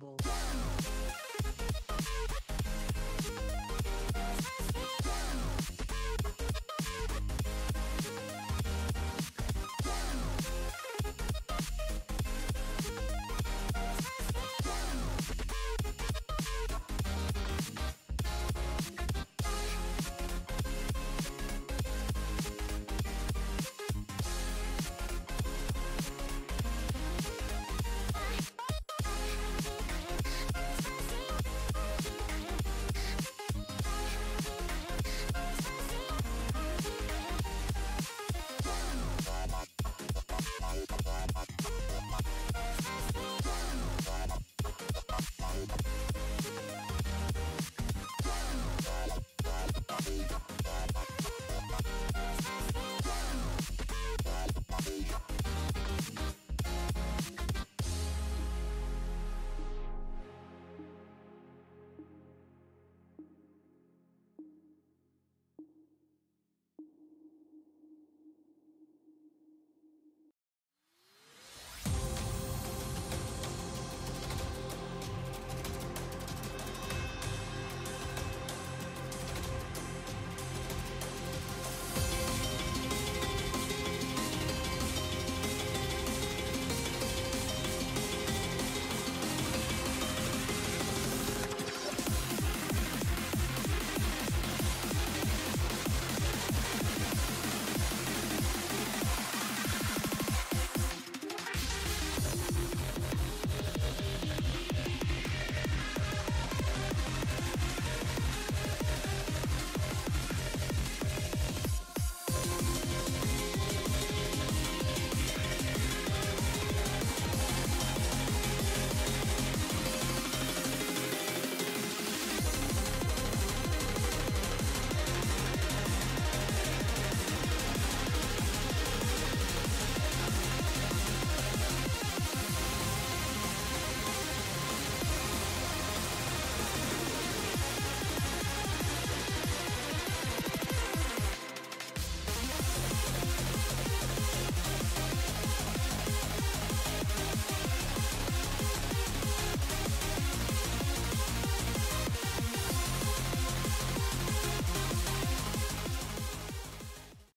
unbelievable.